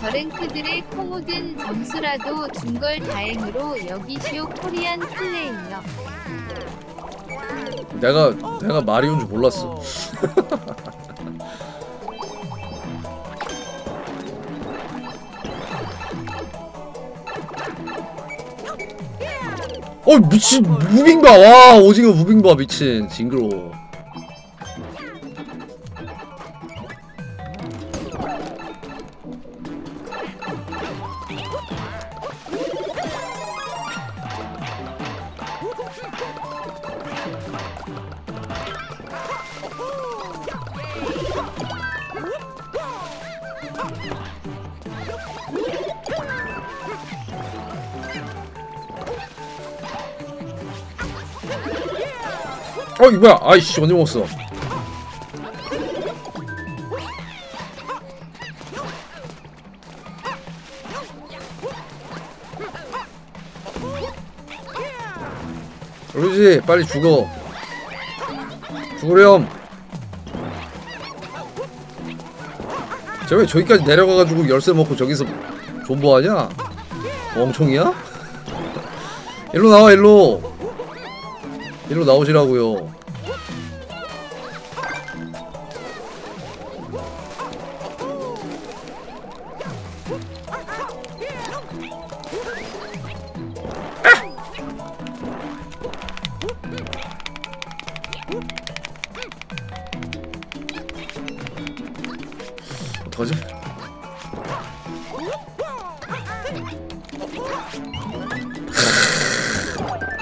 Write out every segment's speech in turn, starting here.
저랭크들의 코모든 점수라도 준 걸 다행으로 여기시오 코리안 플레이어. 내가 내가 마리오인 줄 몰랐어. 어 미친 무빙바 와 오징어 무빙바 미친 징그러워. 어 이거 뭐야? 아이씨 언제 먹었어 루지 빨리 죽어 죽으렴 쟤왜 저기까지 내려가가지고 열쇠 먹고 저기서 존버하냐? 멍청이야? 일로 나와 일로 일로 나오시라고요.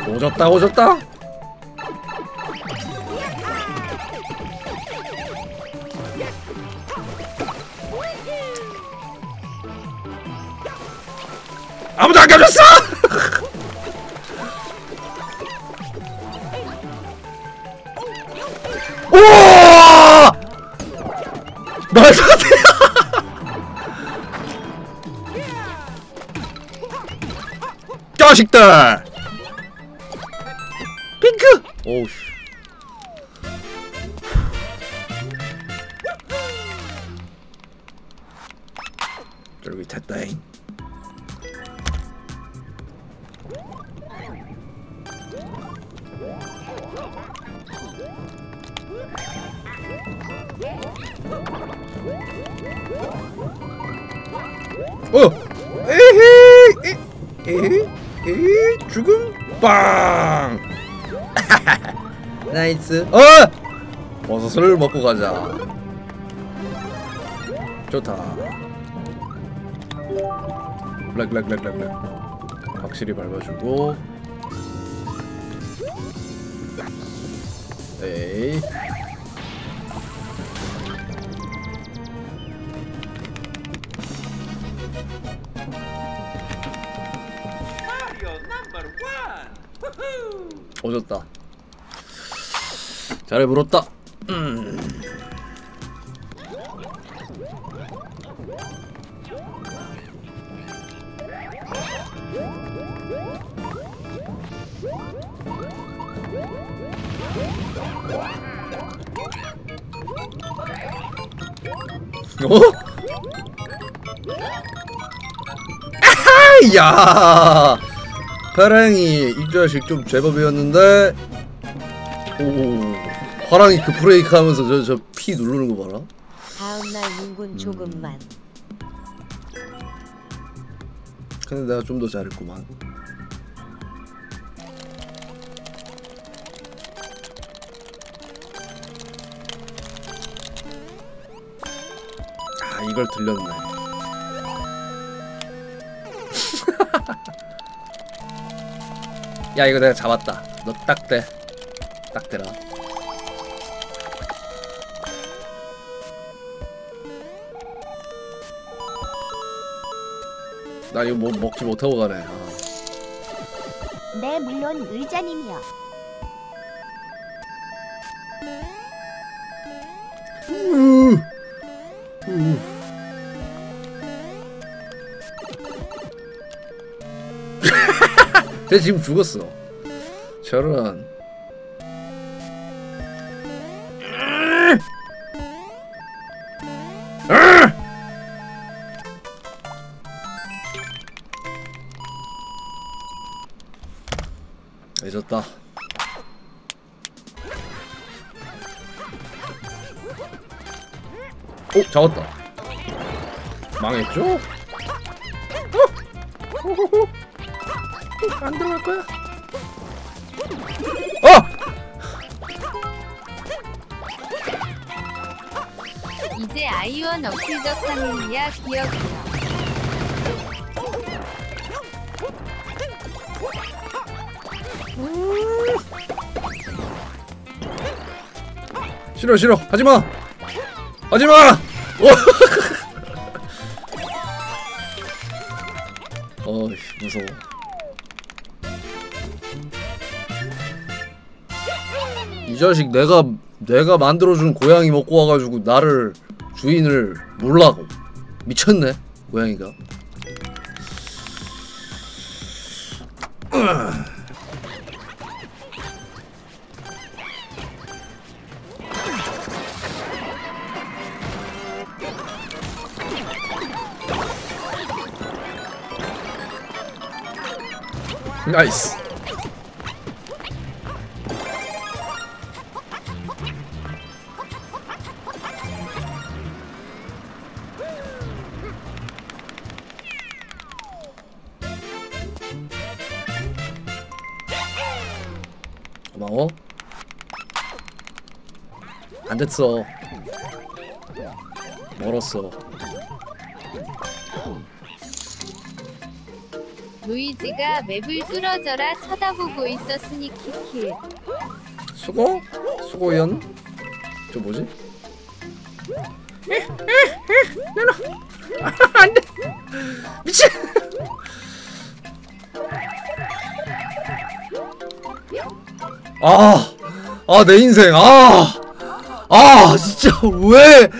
오졌다 오졌다 아무도 안 가졌어! 자식들! 씨. 쫄깃했다잉 어! 에헤이! 에, 에헤이! 에헤이! 죽음! 빵! nice. 어! 버섯을 먹고 가자. 좋다. 블랙블랙블랙블랙. 확실히 밟아주고. 에이 오졌다 잘 물었다 음. 어? 아하 야 파랑이 이 자식 좀 제법이었는데 오 화랑이 그 브레이크 하면서 저 저 피 누르는 거 봐라. 다음날 인군 조금만. 근데 내가 좀 더 잘했구만. 아 이걸 들렸네 야 이거 내가 잡았다. 너 딱대. 딱대라. 나 이거 뭐 먹지 못하고 가네. 아. 네 물론 의자님이요 얘 지금 죽었어. 저런. 늦었다. 오, 잡았다. 망했죠? 어? 안 들어갈 거야? 어! 이제 아이원 어필 더 카멜리아 기억이요. 싫어 싫어 하지마 하지마 이 자식 내가 내가 만들어준 고양이 먹고 와가지고 나를 주인을 몰라고. 미쳤네 고양이가. nice 고마워 안 됐어 멀었어 루이지가 맵을 뚫어져라 쳐다보고 있었으니 키킬. 수고? 수고연? 저 뭐지? 안돼 미친 아 아 내 인생 아 아 진짜 왜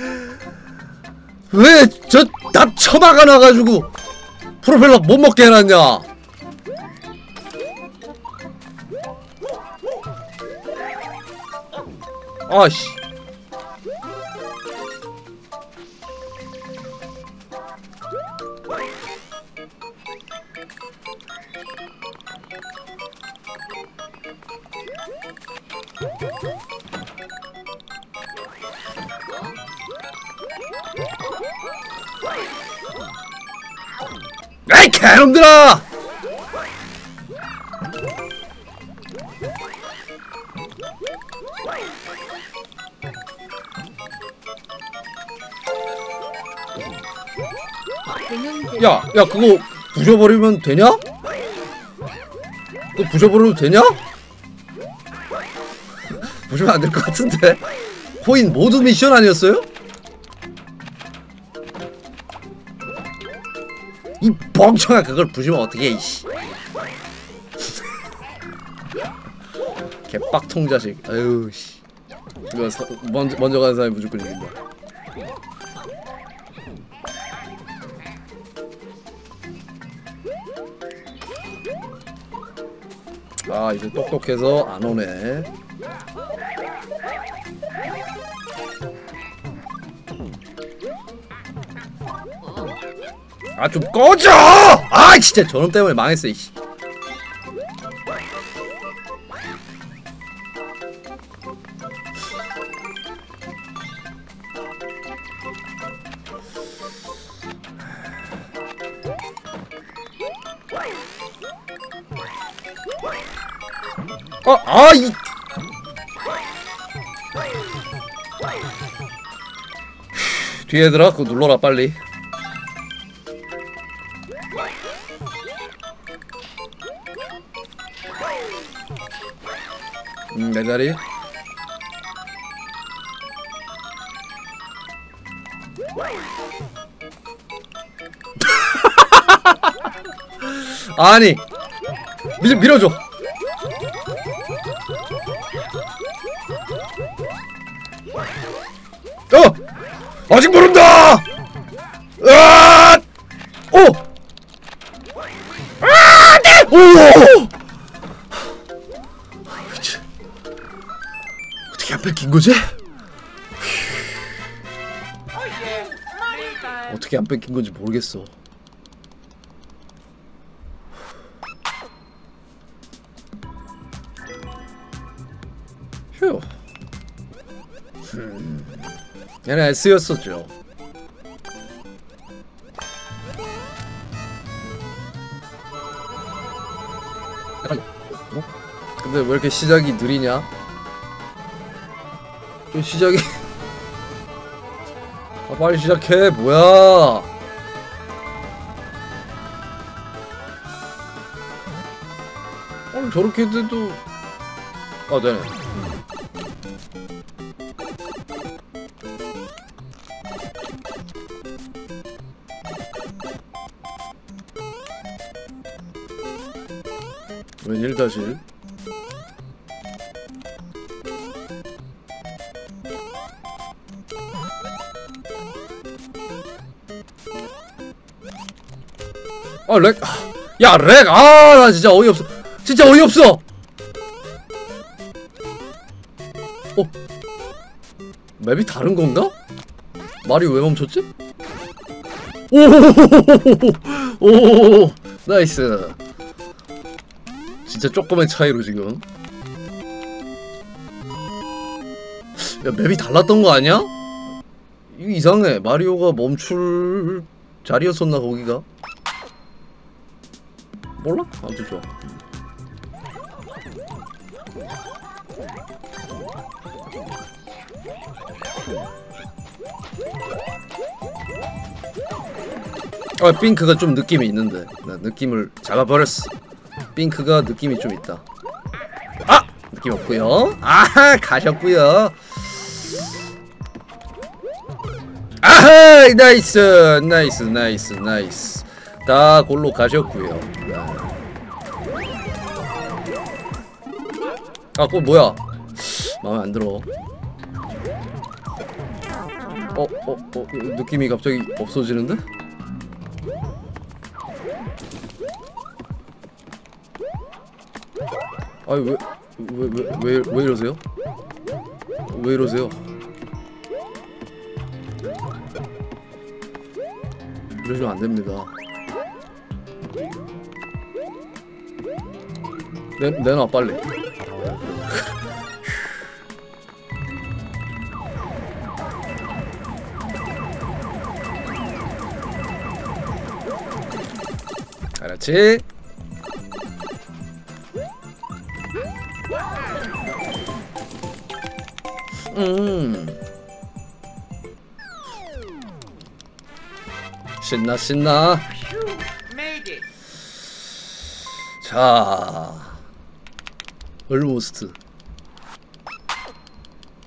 왜 저다 쳐다가 나가지고 프로펠러 못 먹게 해놨냐? 아씨 개놈들아 개놈들. 야, 야, 그거 부셔버리면 되냐? 그거 부셔버려도 되냐? 부시면 안 될 것 같은데? 코인 모두 미션 아니었어요? 멍청아 그걸 부시면 어떻게 이씨. 개빡통 자식. 아유 씨. 이거 서, 먼저, 먼저 가는 사람이 무조건 이긴다. 아 이제 똑똑해서 안 오네 아 좀 꺼져! 아 진짜 저놈 때문에 망했어 이씨 어, 아, 이. 뒤에 들어, 그거 눌러라 빨리. 자리. 아니, 밀, 밀어줘. 어! 아직 모른다! 으아! 오! 아, 네! 오! 뺏긴 거지? 어떻게 안 뺏긴 건지 모르겠어. 휴. 음. 얘는 S였었죠. 어? 근데 왜 이렇게 시작이 느리냐? 좀 시작이 아 빨리 시작해. 뭐야? 아니 저렇게 해도 아 되네. 웬일 다시 아 lag, 야 lag, 아 나 진짜 어이없어, 진짜 어이없어. 어, 맵이 다른 건가? 말이 왜 멈췄지? 오, 오, nice. 진짜 조금의 차이로 지금. 야 맵이 달랐던 거 아니야? 이거 이상해. 마리오가 멈출 자리였었나 거기가? 몰라? 아주 좋아. 아, 핑크가 좀 느낌이 있는데 나 느낌을 잡아버렸어. 핑크가 느낌이 좀 있다. 아! 느낌 없고요. 아하! 가셨고요. 아하! nice! nice nice nice. 다 골로 가셨고요. 아, 그거 뭐야? 마음에 안 들어. 어, 어, 어, 느낌이 갑자기 없어지는데? 아니 왜, 왜, 왜, 왜, 왜 이러세요? 왜 이러세요? 이러시면 안 됩니다. 내, 내놔 빨리. 그렇지. 음. 신나 신나. 자. 얼모스트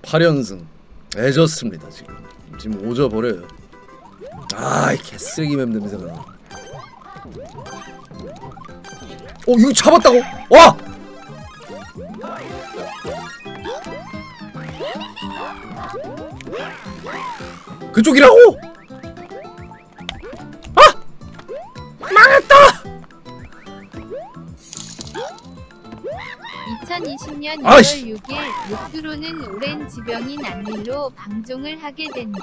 8연승 애졌습니다 지금 지금 오져 버려요 아이 개쓰레기 맵 냄새가 나. 어 이거 잡았다고? 와! 그쪽이라고? 2020년 2월 아이씨. 6일 목두로는 오랜 지병인 안릴로 방종을 하게 된다.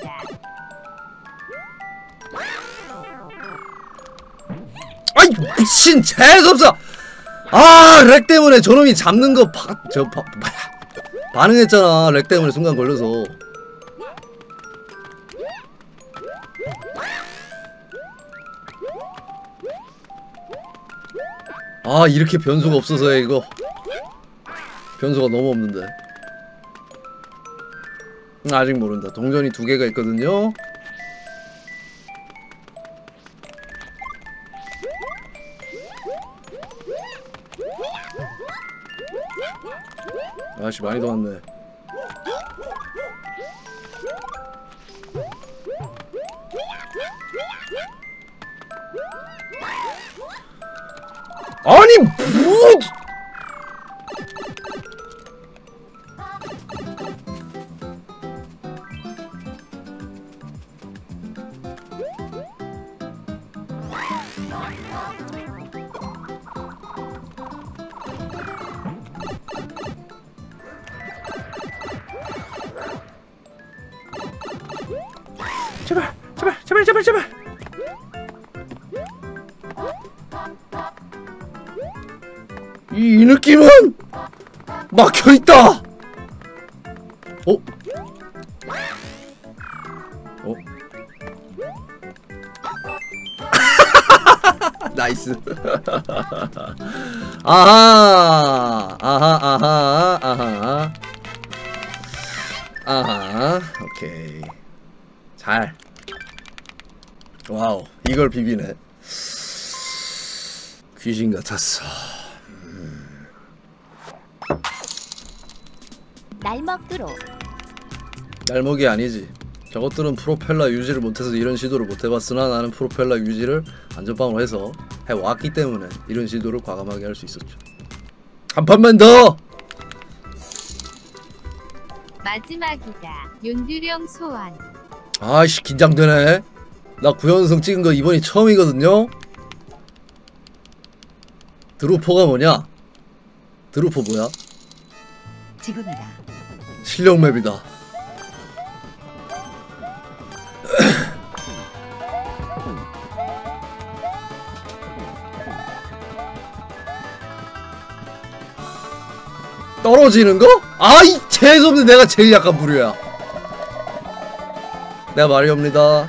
아이 미친 재수없어 아 렉 때문에 저놈이 잡는 거저 반응했잖아 렉 때문에 순간 걸려서 아 이렇게 변수가 없어서 해 이거 변수가 너무 없는데. 음, 아직 모른다. 동전이 두 개가 있거든요. 아씨 많이 더 왔네. 아니 막혀 있다. 어? 어? 나이스. 아하, 아하, 아하, 아하. 아하, 오케이. 잘. 와우, 이걸 비비네. 귀신 같았어. 날먹드로 날먹이 아니지. 저것들은 프로펠러 유지를 못해서 이런 시도를 못해봤으나 나는 프로펠러 유지를 안전빵으로 해서 해왔기 때문에 이런 시도를 과감하게 할 수 있었죠. 한 판만 더! 마지막이다. 윤두령 소환. 아이씨 긴장되네. 나 구연승 찍은 거 이번이 처음이거든요. 드루포가 뭐냐? 드루포 뭐야? 지금이다. 실력 맵이다. 떨어지는 거? 아이 재수없는 내가 제일 약한 부류야. 내가 말이 옵니다.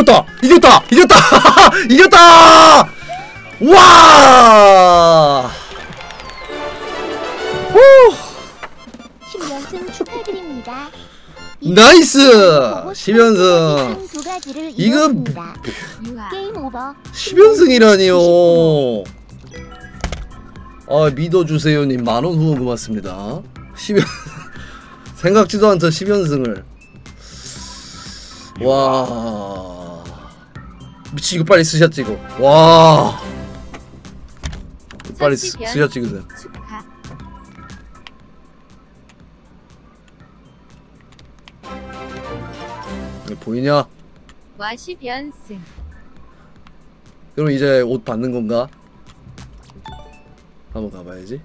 이겼다! 이겼다! 이겼다! 이겼다! 와! 후! 10연승 축하드립니다. nice! 10연승! 두 가지를 이거 이뤘습니다. 유하. game over. 10연승이라니요. 아 믿어주세요 님 만원 후원 고맙습니다. 10연 생각지도 않던 10연승을 와 미치 이거 빨리 스샷 찍어 와 빨리 스, 스샷 찍으세요. 이거 보이냐? 와 10연승. 그럼 이제 옷 받는 건가? 한번 가봐야지.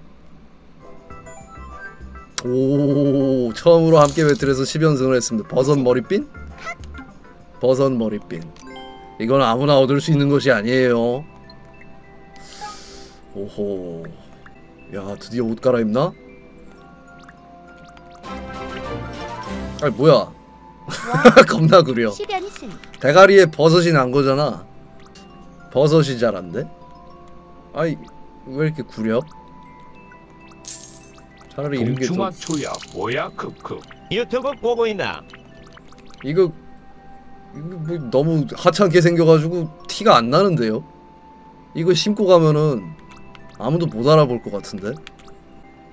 오 처음으로 함께 배틀에서 10연승을 했습니다. 버섯 머리핀? 버섯 머리핀. 이건 아무나 얻을 수 있는 것이 아니에요. 오호. 야 드디어 옷 갈아입나? 아니 뭐야? 와, 겁나 구려. 10연승. 대가리에 버섯이 난 거잖아. 버섯이 자란데? 아이 왜 이렇게 구려? 차라리 이런 게좀 공주마초야 뭐야 크크 유튜브 보고 있나? 이거 뭐 너무 하찮게 생겨가지고 티가 안 나는데요? 이거 신고 가면은 아무도 못 알아볼 것 같은데?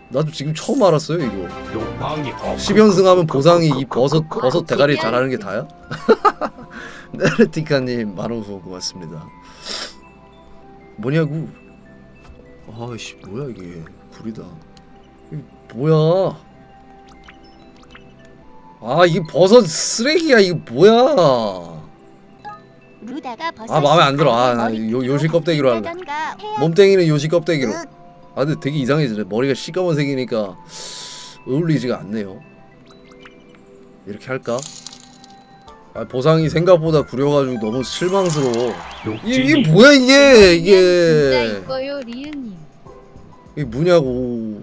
나도 지금 처음 알았어요 이거. 욕방이 어 10연승 하면 보상이 이. 버섯 버섯 대가리 자라는 게 다야? 네르티카님 만원 후원 고맙습니다. 뭐냐고? 아이씨 뭐야 이게. 이게 뭐야? 아 이게 버섯 쓰레기야 이거 뭐야? 아 마음에 안 들어. 아, 나 요- 요시 껍데기로 할래. 몸땡이는 요시 껍데기로. 아 근데 되게 이상해지네. 머리가 시꺼먼색이니까 어울리지가 않네요. 이렇게 할까? 아 보상이 생각보다 구려가지고 너무 실망스러워. 이, 이게 뭐야 이게 이게. 이게 뭐냐고.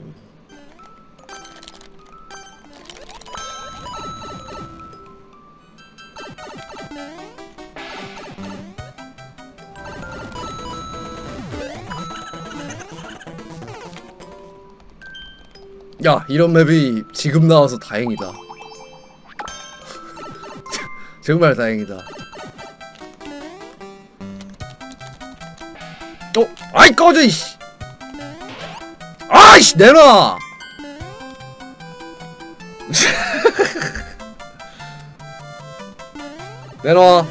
야 이런 맵이 지금 나와서 다행이다. 정말 다행이다. 어, 아이 꺼져 이씨. 아이씨 내놔. 내놔.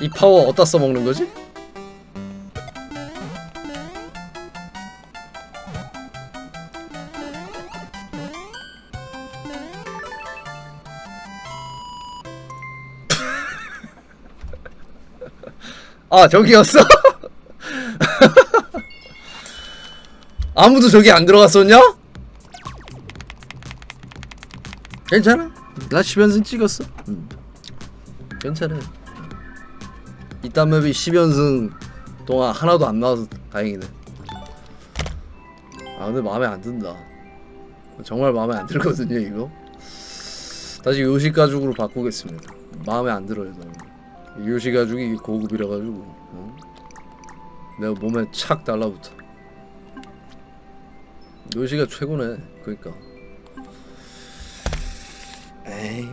이 파워 어디다 써먹는 거지? 아 저기였어? 아무도 저기 안 들어갔었냐? 괜찮아. 나 10연승 찍었어. 음. 괜찮아. 이딴 맵이 10연승 동안 하나도 안 나와서 다행이네. 아 근데 마음에 안 든다. 정말 마음에 안 들거든요 이거. 다시 요시 가죽으로 바꾸겠습니다. 마음에 안 들어요 너무 요시 가죽이 고급이라 가지고 어? 내가 몸에 착 달라붙어. 요시가 최고네 그러니까. 에이